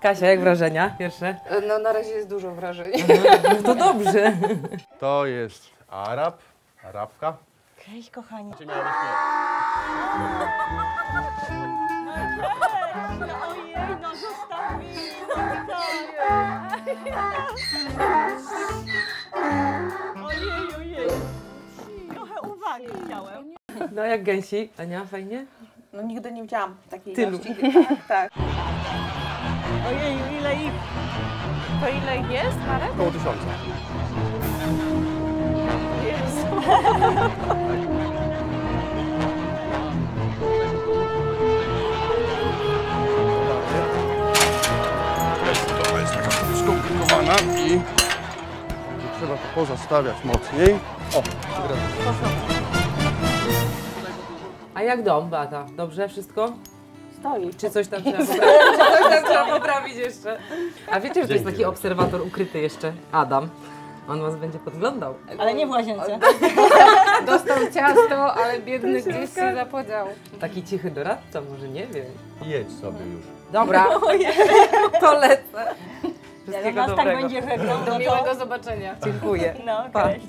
Kasia, jak wrażenia pierwsze? No na razie jest dużo wrażeń. No to dobrze. To jest Arab, Arabka. Cześć, kochani. Cię miała być. Ojej, no. Ojej, ojej. Trochę uwagi chciałem. No jak gęsi? Ania, fajnie? No nigdy nie widziałam takiej Tylu. ilości. Tak, tak. Ojej, ile ich. To ile ich jest, Marek? Około tysiąca. To jest taka skomplikowana i trzeba to pozastawiać mocniej. O, A jak dom, Beata? Dobrze wszystko? Stoi. Czy coś tam trzeba poprawić? Czy coś tam trzeba poprawić jeszcze? A wiecie, że to jest taki obserwator ukryty jeszcze? Adam. On was będzie podglądał. Ale nie w łazience. Dostał ciasto, ale biedny gdzieś się zapodział. Taki cichy doradca, może nie wiem. jedź sobie już. Dobra, to lecę. Jak nas tak będzie Do no miłego to... zobaczenia. Dziękuję. No, Pa. cześć.